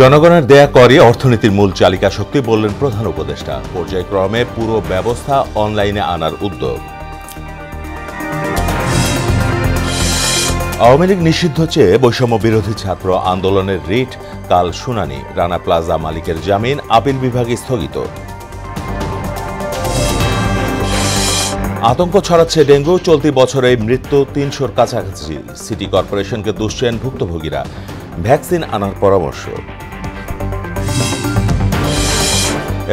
জনগণের দেয়া করে অর্থনীতির মূল চালিকা শক্তি বললেন প্রধান উপদেষ্টা। পর্যায়ক্রমে পুরো ব্যবস্থা অনলাইনে আনার উদ্যোগ। আওয়ামী লীগ নিষিদ্ধ চেয়ে বৈষম্য বিরোধী ছাত্র আন্দোলনের রিট, কাল শুনানি, রানা প্লাজা মালিকের জামিন, আপিল বিভাগে স্থগিত। আতঙ্ক ছড়াচ্ছে ডেঙ্গু, চলতি বছরে মৃত্যু তিনশোর কাছাকাছি। সিটি কর্পোরেশনকে দুষছেন ভুক্তভোগীরা ভ্যাকসিন আনার পরামর্শ।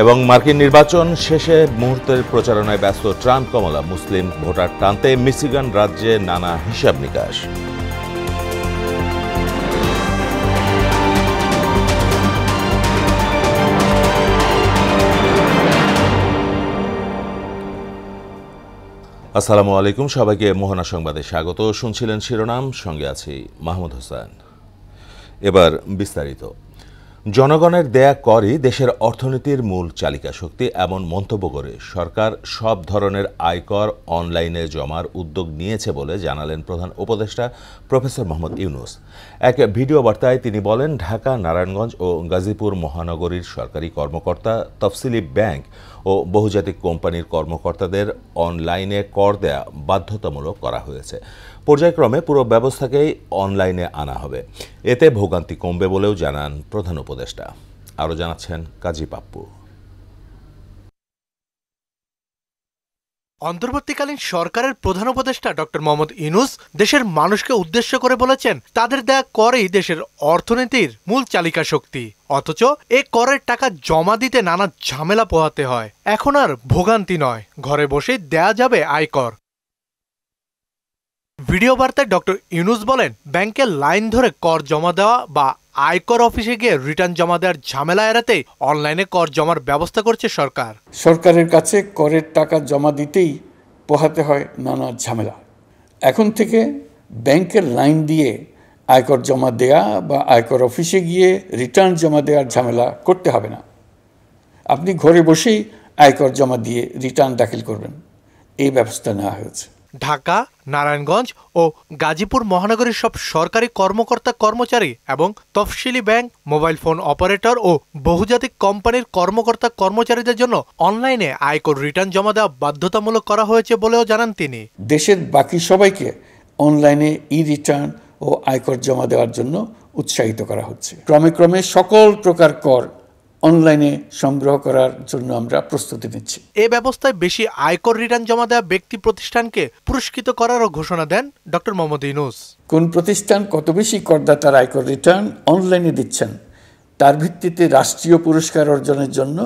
এবং মার্কিন নির্বাচন শেষে মুহূর্তের প্রচারণায় ব্যস্ত ট্রাম্প, কমলা মুসলিম ভোটার টানতে মিসিগান রাজ্যে নানা হিসাব নিকাশ। আসসালামু আলাইকুম, সবাইকে মোহনা সংবাদে স্বাগত। শুনছিলেন শিরোনাম, সঙ্গে আছি মাহমুদ হোসেন। এবার বিস্তারিত। জনগণের দেয়া করই দেশের অর্থনীতির মূল চালিকা শক্তি এমন মন্তব্য করে সরকার সব ধরনের আয়কর অনলাইনে জমার উদ্যোগ নিয়েছে বলে জানালেন প্রধান উপদেষ্টা প্রফেসর মোহাম্মদ ইউনুস। এক ভিডিও বার্তায় তিনি বলেন, ঢাকা, নারায়ণগঞ্জ ও গাজীপুর মহানগরীর সরকারি কর্মকর্তা তফসিলি ব্যাংক ও বহুজাতিক কোম্পানির কর্মকর্তাদের অনলাইনে কর দেয়া বাধ্যতামূলক করা হয়েছে। পর্যায়ক্রমে পুরো ব্যবস্থাকেই অনলাইনে আনা হবে। এতে ভোগান্তি কমবে বলেও জানান প্রধান উপদেষ্টা। আরও জানাচ্ছেন কাজী পাপ্পু। অন্তর্বর্তীকালীন সরকারের প্রধান উপদেষ্টা ডক্টর মোহাম্মদ ইনুস দেশের মানুষকে উদ্দেশ্য করে বলেছেন, তাদের দেয়া করেই দেশের অর্থনীতির মূল চালিকা শক্তি। অথচ এ করের টাকা জমা দিতে নানা ঝামেলা পোহাতে হয়। এখন আর ভোগান্তি নয়। ঘরে বসে দেয়া যাবে আয়কর। ভিডিও বার্তায় ডক্টর ইউনুস বলেন, ব্যাংকের লাইন ধরে কর জমা দেওয়া বা আয়কর অফিসে গিয়ে রিটার্ন জমা দেওয়ার ঝামেলা এড়াতে অনলাইনে কর জমার ব্যবস্থা করছে সরকার। সরকারের কাছে করের টাকা জমা দিতেই পোহাতে হয় নানা ঝামেলা। এখন থেকে ব্যাংকের লাইন দিয়ে আয়কর জমা দেয়া বা আয়কর অফিসে গিয়ে রিটার্ন জমা দেওয়ার ঝামেলা করতে হবে না। আপনি ঘরে বসেই আয়কর জমা দিয়ে রিটার্ন দাখিল করবেন। এই ব্যবস্থা নেওয়া হয়েছে। ঢাকা, নারায়ণগঞ্জ ও গাজীপুর মহানগরীর সব সরকারি কর্মকর্তা কর্মচারী এবং তফসিলি ব্যাংক, মোবাইল ফোন অপারেটর ও বহুজাতিক কোম্পানির কর্মকর্তা কর্মচারীদের জন্য অনলাইনে আয়কর রিটার্ন জমা দেওয়া বাধ্যতামূলক করা হয়েছে বলেও জানান তিনি। দেশের বাকি সবাইকে অনলাইনে ই রিটার্ন ও আয়কর জমা দেওয়ার জন্য উৎসাহিত করা হচ্ছে। ক্রমে ক্রমে সকল প্রকার কর অনলাইনে সংগ্রহ করার জন্য আমরা প্রস্তুতি নিচ্ছি। এ ব্যবস্থায় বেশি আয়কর রিটার্ন জমা দেওয়া ব্যক্তি প্রতিষ্ঠানকে পুরস্কৃত করারও ঘোষণা দেন ডক্টর মোহাম্মদ ইনুস কোন প্রতিষ্ঠান কত বেশি করদাতার আয়কর রিটার্ন অনলাইনে দিচ্ছেন তার ভিত্তিতে রাষ্ট্রীয় পুরস্কার অর্জনের জন্য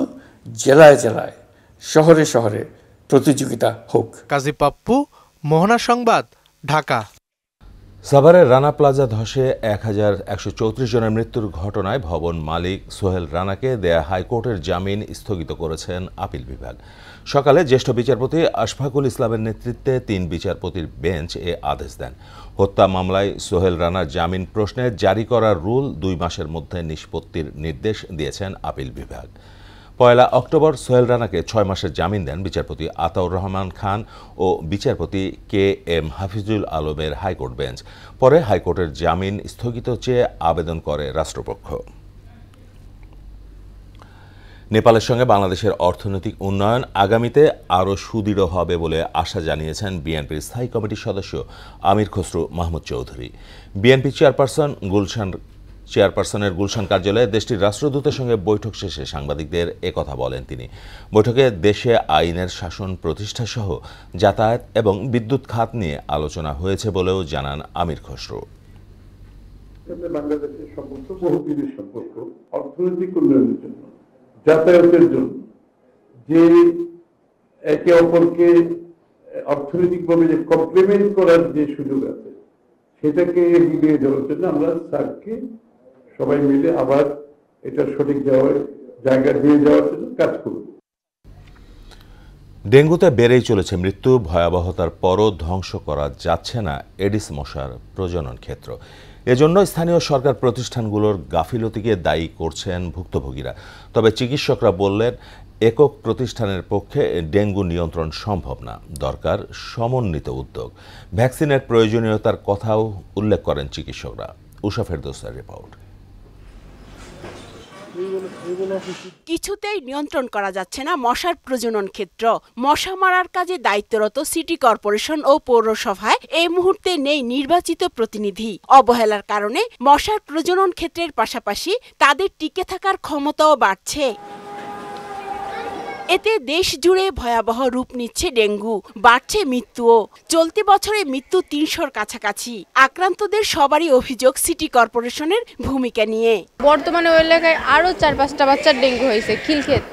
জেলায় জেলায় শহরে শহরে প্রতিযোগিতা হোক। কাজী পাপ্পু মোহনা সংবাদ ঢাকা। সাভারের রানা প্লাজা ধসে এক হাজার একশো চৌত্রিশ জনের মৃত্যুর ঘটনায় ভবন মালিক সোহেল রানাকে দেয়া হাইকোর্টের জামিন স্থগিত করেছেন আপিল বিভাগ। সকালে জ্যেষ্ঠ বিচারপতি আশফাকুল ইসলামের নেতৃত্বে তিন বিচারপতির বেঞ্চ এ আদেশ দেন। হত্যা মামলায় সোহেল রানার জামিন প্রশ্নে জারি করা রুল দুই মাসের মধ্যে নিষ্পত্তির নির্দেশ দিয়েছেন আপিল বিভাগ। পয়লা অক্টোবর সোহেল রানাকে ছয় মাসের জামিন দেন বিচারপতি আতাউর রহমান খান ও বিচারপতি কে এম হাফিজুল আলমের হাইকোর্ট বেঞ্চ। পরে হাইকোর্টের জামিন স্থগিত চেয়ে আবেদন করে রাষ্ট্রপক্ষ। নেপালের সঙ্গে বাংলাদেশের অর্থনৈতিক উন্নয়ন আগামীতে আরও সুদৃঢ় হবে বলে আশা জানিয়েছেন বিএনপির স্থায়ী কমিটির সদস্য আমির খসরু মাহমুদ চৌধুরী। বিএনপি চেয়ারপারসন গুলশান চেয়ারপারসনের গুলশান কার্যালয়ে দেশটির রাষ্ট্রদূতের সঙ্গে বৈঠক শেষে সাংবাদিকদের একথা বলেন তিনি। বৈঠকে দেশে আইনের শাসন প্রতিষ্ঠা সহ যাতায়াত এবং বিদ্যুৎ খাত নিয়ে আলোচনা হয়েছে বলেও জানান আমির খসরু। বাংলাদেশের সম্পর্ক বহুবিধের সম্পর্ক, অর্থনৈতিক উন্নয়নের জন্য, যাতায়াতের জন্য, যে একে অপরকে অর্থনৈতিকভাবে সেটাকে মিলিয়ে দেওয়ার জন্য আমরা স্যারকে সবাই মিলে আবার এটা সঠিক জায়গা দিয়ে যাওয়ার জন্য কাজ করব ডেঙ্গুতে বেড়েই চলেছে মৃত্যু, ভয়াবহতার পরও ধ্বংস করা যাচ্ছে না এডিস মশার প্রজনন ক্ষেত্র। এজন্য স্থানীয় সরকার প্রতিষ্ঠানগুলোর গাফিলতিকে দায়ী করছেন ভুক্তভোগীরা। তবে চিকিৎসকরা বললেন, একক প্রতিষ্ঠানের পক্ষে ডেঙ্গু নিয়ন্ত্রণ সম্ভব না। দরকার সমন্বিত উদ্যোগ। ভ্যাকসিনের প্রয়োজনীয়তার কথাও উল্লেখ করেন চিকিৎসকরা। উষা ফেরদৌসের রিপোর্ট। কিছুতেই নিয়ন্ত্রণ করা যাচ্ছে না মশার প্রজনন ক্ষেত্র। মশা মারার কাজে দায়িত্বরত সিটি কর্পোরেশন ও পৌরসভায় এই মুহূর্তে নেই নির্বাচিত প্রতিনিধি। অবহেলার কারণে মশার প্রজনন ক্ষেত্রের পাশাপাশি তাদের টিকে থাকার ক্ষমতাও বাড়ছে। এতে দেশ জুড়ে ভয়াবহ রূপ নিচ্ছে ডেঙ্গু বাড়ছে মৃত্যুও। চলতি বছরে মৃত্যু তিনশোর কাছাকাছি। আক্রান্তদের সবারই অভিযোগ সিটি কর্পোরেশনের ভূমিকা নিয়ে। বর্তমানে ওই এলাকায় আরও চার পাঁচটা বাচ্চার ডেঙ্গু হয়েছে খিলক্ষেত।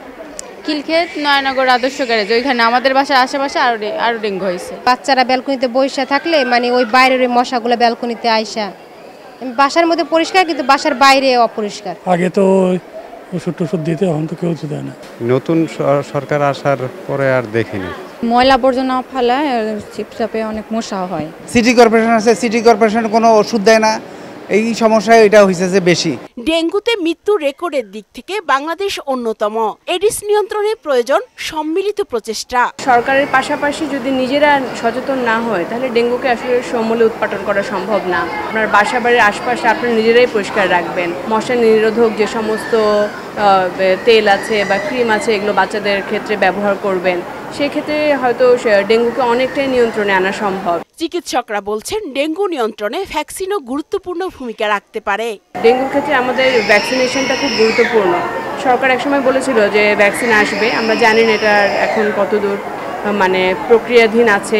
খিলক্ষেত নয়নগর আদর্শ গ্যারেজ ওইখানে আমাদের বাসার আশেপাশে আরও আরও ডেঙ্গু হয়েছে। বাচ্চারা ব্যালকনিতে বসে থাকলে মানে ওই বাইরের ওই মশাগুলো ব্যালকনিতে আইসা বাসার মধ্যে পরিষ্কার কিন্তু বাসার বাইরে অপরিষ্কার। আগে তো ওষুধ টষুধ দিতে এখন তো কেউ তো দেয় না। নতুন সরকার আসার পরে আর দেখিনি। ময়লা আবর্জনা ফেলায় চিপচাপে অনেক মশা হয়। সিটি কর্পোরেশন আছে সিটি কর্পোরেশন কোনো ওষুধ দেয় না। এই সমস্যা এটা হয়েছে যে বেশি। ডেঙ্গুতে মৃত্যু রেকর্ডের দিক থেকে বাংলাদেশ অন্যতম। এডিস নিয়ন্ত্রণে প্রয়োজন সম্মিলিত প্রচেষ্টা। সরকারের পাশাপাশি যদি নিজেরা সচেতন না হয় তাহলে ডেঙ্গুকে আসলে সমূলে উৎপাদন করা সম্ভব না। আপনার বাসা বাড়ির আশপাশে আপনার নিজেরাই পরিষ্কার রাখবেন। মশা নিরোধক যে সমস্ত তেল আছে বা ক্রিম আছে এগুলো বাচ্চাদের ক্ষেত্রে ব্যবহার করবেন। সেক্ষেত্রে হয়তো ডেঙ্গুকে অনেকটাই নিয়ন্ত্রণে আনা সম্ভব। চিকিৎসকরা বলছেন ডেঙ্গু নিয়ন্ত্রণে ভ্যাকসিনও গুরুত্বপূর্ণ ভূমিকা রাখতে পারে। ডেঙ্গুর ক্ষেত্রে আমাদের ভ্যাকসিনেশনটা খুব গুরুত্বপূর্ণ। সরকার একসময় বলেছিল যে ভ্যাকসিন আসবে। আমরা জানি না এটার এখন কতদূর মানে প্রক্রিয়াধীন আছে।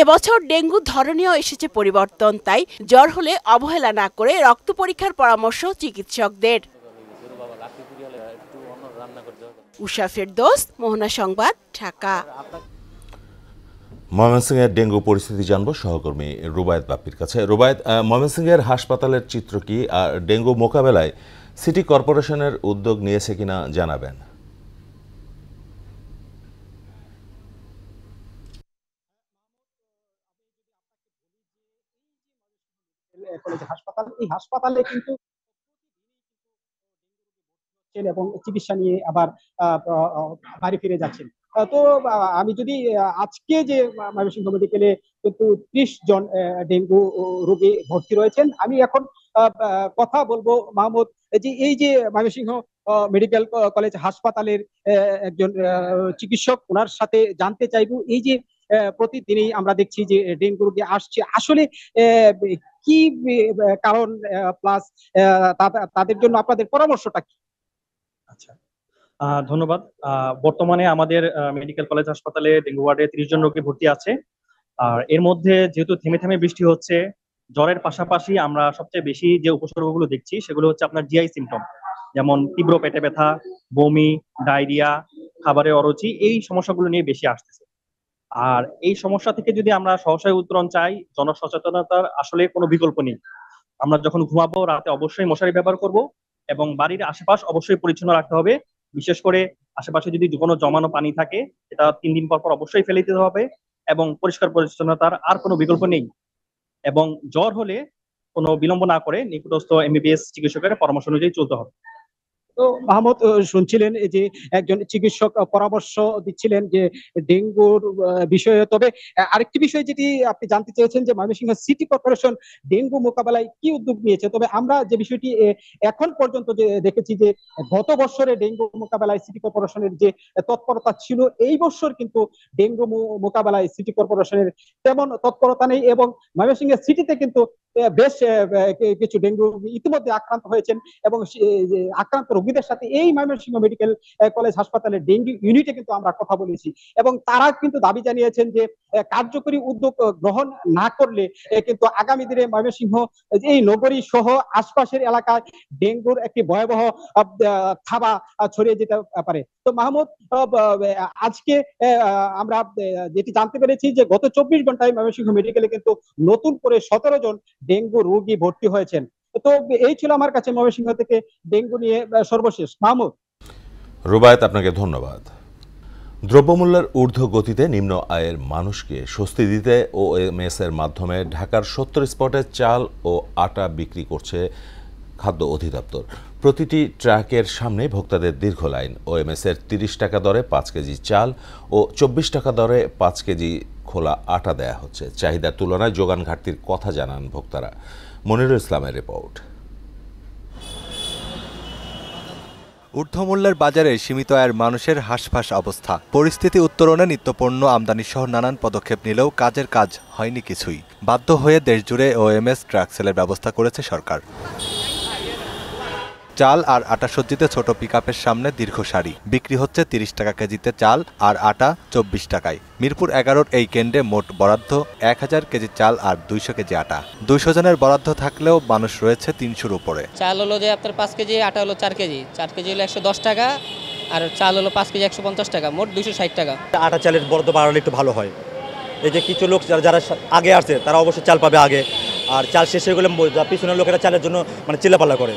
এবছর ডেঙ্গু ধরনেও এসেছে পরিবর্তন তাই জ্বর হলে অবহেলা না করে রক্ত পরীক্ষার পরামর্শ চিকিৎসকদের। উষা ফেরদোস মোহনা সংবাদ ঢাকা। ময়মনসিংহের ডেঙ্গু পরিস্থিতি জানব সহকর্মী রুবায়ত বাপ্পির কাছে। রুবায়ত ময়মনসিংহের হাসপাতালের চিত্র কি? আর ডেঙ্গু মোকাবেলায় সিটি কর্পোরেশনের উদ্যোগ নিয়েছে কিনা জানাবেন। কলেজ হাসপাতাল এই হাসপাতালে কিন্তু এবং চিকিৎসা নিয়ে আবার বাড়ি ফিরে যাচ্ছেন। তো আমি যদি আজকে যে ময়মনসিংহ মেডিকেলে কিন্তু ত্রিশ জন ডেঙ্গু রোগী ভর্তি রয়েছেন, আমি এখন কথা বলব মাহমুদ যে, এই যে ময়মনসিংহ মেডিকেল কলেজ হাসপাতালের একজন চিকিৎসক ওনার সাথে জানতে চাইব, এই যে প্রতিদিনই আমরা দেখছি যে ডেঙ্গু রোগী আসছে, আসলে কি কারণ প্লাস তাদের জন্য আপনাদের পরামর্শটা কি? আচ্ছা। ধন্যবাদ। বর্তমানে আমাদের মেডিকেল কলেজ হাসপাতালে ডেঙ্গু ওয়ার্ডে ত্রিশ জন রোগী ভর্তি আছে। আর এর মধ্যে যেহেতু থেমে থেমে বৃষ্টি হচ্ছে, জ্বরের পাশাপাশি আমরা সবচেয়ে বেশি যে উপসর্গগুলো দেখছি, সেগুলো হচ্ছে আপনার জিআই সিমটম যেমন তীব্র পেটে ব্যথা, বমি, ডায়রিয়া খাবারের অরুচি, এই সমস্যাগুলো নিয়ে বেশি আসতেছে। আর এই সমস্যা থেকে যদি আমরা সহসায় উত্তরণ চাই, জনসচেতনতার আসলে কোনো বিকল্প নেই। আমরা যখন ঘুমাবো, রাতে অবশ্যই মশারি ব্যবহার করব। এবং বাড়ির আশেপাশ অবশ্যই পরিচ্ছন্ন রাখতে হবে। বিশেষ করে আশেপাশে যদি কোনো জমানো পানি থাকে সেটা তিন দিন পর পর অবশ্যই ফেলে দিতে হবে এবং পরিষ্কার পরিচ্ছন্নতার আর কোনো বিকল্প নেই। এবং জ্বর হলে কোনো বিলম্ব না করে নিকটস্থ এমবিবিএস চিকিৎসকের পরামর্শ অনুযায়ী চলতে হবে। মাহমুদ শুনছিলেন যে একজন চিকিৎসক পরামর্শ দিচ্ছিলেন যে ডেঙ্গুর বিষয়ে। তবে আরেকটি বিষয় যেটি আপনি জানতে চেয়েছেন যে ময়মনসিংহ সিটি কর্পোরেশন ডেঙ্গু মোকাবেলায় কি উদ্যোগ নিয়েছে। তবে আমরা যে বিষয়টি এখন পর্যন্ত যে দেখেছি যে গত বছরে ডেঙ্গু মোকাবেলায় সিটি কর্পোরেশনের যে তৎপরতা ছিল, এই বছর কিন্তু ডেঙ্গু মোকাবেলায় সিটি কর্পোরেশনের তেমন তৎপরতা নেই এবং ময়মনসিংহ সিটিতে কিন্তু বেশ কিছু ডেঙ্গু ইতিমধ্যে আক্রান্ত হয়েছেন এবং আক্রান্ত রোগীদের সাথে এই ময়মনসিংহ মেডিকেল কলেজ হাসপাতালের ডেঙ্গু ইউনিটে কিন্তু আমরা কথা বলেছি। এবং তারা কিন্তু দাবি জানিয়েছেন যে কার্যকরী উদ্যোগ গ্রহণ না করলে কিন্তু আগামী দিনে ময়মনসিংহ এই নগরী সহ আশপাশের এলাকায় ডেঙ্গুর একটি ভয়াবহ থাবা ছড়িয়ে যেতে পারে। তো মাহমুদ আজকে আমরা যেটি জানতে পেরেছি যে গত চব্বিশ ঘন্টায় ময়মনসিংহ মেডিকেলে কিন্তু নতুন করে সতেরো জন ডেঙ্গু রোগী ভর্তি হয়েছেন। তো এই ছিল আমার কাছে ময়মনসিংহ থেকে ডেঙ্গু নিয়ে সর্বশেষ। মাহমুদ। রুবায়ত, আপনাকে ধন্যবাদ। দ্রব্যমূল্যের ঊর্ধ্ব গতিতে নিম্ন আয়ের মানুষকে স্বস্তি দিতে ও এমএস এর মাধ্যমে ঢাকার সত্তর স্পটে চাল ও আটা বিক্রি করছে খাদ্য অধিদপ্তর। প্রতিটি ট্রাকের সামনে ভোক্তাদের দীর্ঘ লাইন। ও এমএস এর তিরিশ টাকা দরে পাঁচ কেজি চাল ও চব্বিশ টাকা দরে পাঁচ কেজি খোলা আটা দেয়া হচ্ছে। চাহিদার তুলনায় যোগান ঘাটতির কথা জানান ভোক্তারা। মনিরুল ইসলামের রিপোর্ট ঊর্ধ্বমূল্যের বাজারে সীমিত আয়ের মানুষের হাসফাস অবস্থা। পরিস্থিতি উত্তরণে নিত্যপণ্য আমদানি সহ নানান পদক্ষেপ নিলেও কাজের কাজ হয়নি কিছুই। বাধ্য হয়ে দেশজুড়ে ওএমএস ট্রাক সেলের ব্যবস্থা করেছে সরকার। চাল আর আটা সজ্জিতে ছোট পিকআপের সামনে দীর্ঘ সারি। বিক্রি হচ্ছে তিরিশ টাকা কেজিতে চাল আর আটা চব্বিশ টাকায়। মিরপুর এগারোর এই কেন্দ্রে মোট বরাদ্দ এক হাজার কেজি চাল আর দুইশো কেজি আটা। দুইশো জনের বরাদ্দ থাকলেও মানুষ রয়েছে তিনশোর উপরে। চাল হলো যে আপনার পাঁচ কেজি আটা হলো চার কেজি। চার কেজি হলো একশো দশ টাকা আর চাল হলো পাঁচ কেজি একশো পঞ্চাশ টাকা মোট দুশো ষাট টাকা। আটা চালের বরাদ্দ বাড়ালে একটু ভালো হয়। এই যে কিছু লোক যারা যারা আগে আসছে তারা অবশ্যই চাল পাবে আগে। আর চাল শেষ হয়ে গেলে পিছনের লোকেরা চালের জন্য মানে চিল্লাপাল্লা করে।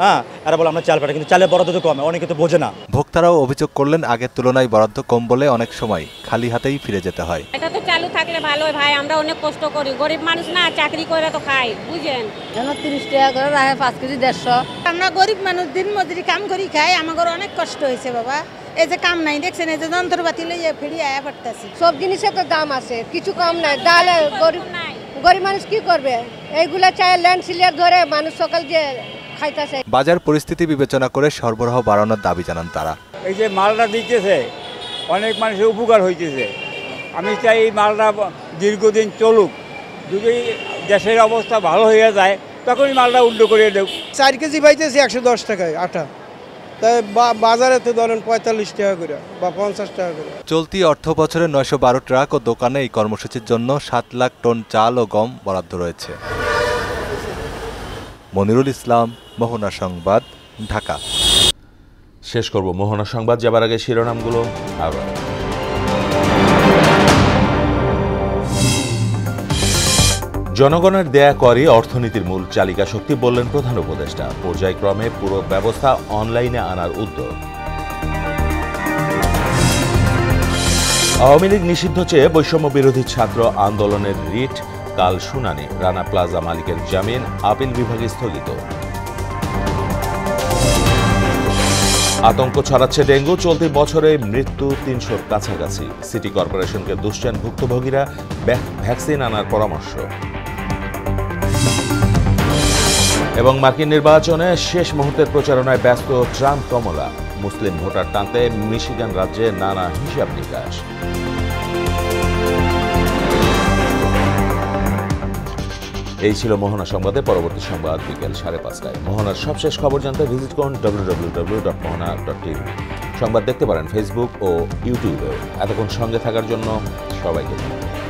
হ্যাঁ এরা বলে আমরা চাল পাঠাই কিন্তু চালের বরাদ্দ তো কমে অনেকে তো বোঝে না। ভোক্তারাও অভিযোগ করলেন আগের তুলনায় বরাদ্দ কম বলে অনেক সময় খালি হাতেই ফিরে যেতে হয়। এটা তো চালু থাকলে ভালো হয় ভাই আমরা অনেক কষ্ট করি। গরিব মানুষ না চাকরি করে তো খাই বুঝেন? যেন তিরিশ টাকা করে রাখে পাঁচ কেজি দেড়শো? আমরা গরিব মানুষ দিন মজুরি কাম করি খাই আমার অনেক কষ্ট হয়েছে বাবা। এই যে কাম নাই দেখছেন এই যে যন্ত্রপাতি লইয়ে ফিরি আয়া পড়তেছি সব জিনিসের তো দাম আছে কিছু কম নাই। ডালে গরিব গরিব মানুষ কি করবে? এইগুলা চাই ল্যান্ড সিলিয়ার ধরে মানুষ সকাল যে খাইতেছে। বাজার পরিস্থিতি বিবেচনা করে সরবরাহ বাড়ানোর দাবি জানান তারা। এই যে মালটা দিতেছে অনেক মানুষের উপকার হইতেছে। আমি চাই এই মালটা দীর্ঘদিন চলুক। যদি দেশের অবস্থা ভালো হয়ে যায় তখনই মালটা উল্টো করে দেব। চার কেজি পাইতেছি একশো দশ টাকায় আটা। তাই বা- বাজারে তো ধরেন পঁয়তাল্লিশ টাকা করে বা পঞ্চাশ টাকা করে। চলতি অর্থ বছরে নয়শো বারো ট্রাক ও দোকানে এই কর্মসূচির জন্য সাত লাখ টন চাল ও গম বরাদ্দ রয়েছে। মনিরুল ইসলাম, মোহনা সংবাদ, ঢাকা। শেষ করব মোহনা সংবাদ, যাবার আগে শিরোনামগুলো আবার জনগণের দেয়া করে অর্থনীতির মূল চালিকা শক্তি বললেন প্রধান উপদেষ্টা। পর্যায়ক্রমে পুরো ব্যবস্থা অনলাইনে আনার উদ্যোগ। আওয়ামী লীগ নিষিদ্ধ চেয়ে বৈষম্য বিরোধী ছাত্র আন্দোলনের রিট কাল শুনানি। রানা প্লাজা মালিকের জামিন আপিল বিভাগে স্থগিত। আতঙ্ক ছড়াচ্ছে ডেঙ্গু, চলতি বছরে মৃত্যু তিনশোর কাছাকাছি। সিটি কর্পোরেশনকে দুশ্চেন ভুক্তভোগীরা ভ্যাকসিন আনার পরামর্শ। এবং মার্কিন নির্বাচনে শেষ মুহূর্তের প্রচারণায় ব্যস্ত ট্রাম্প কমলা। মুসলিম ভোটার টানতে মিশিগান রাজ্যে নানা হিসাব নিকাশ। এই ছিল মোহনা সংবাদে, পরবর্তী সংবাদ বিকেল সাড়ে পাঁচটায়। মোহনার সবশেষ খবর জানতে ভিজিট করুন ডব্লিউ সংবাদ দেখতে পারেন ফেসবুক ও ইউটিউবে এতক্ষণ সঙ্গে থাকার জন্য সবাইকে ধন্যবাদ।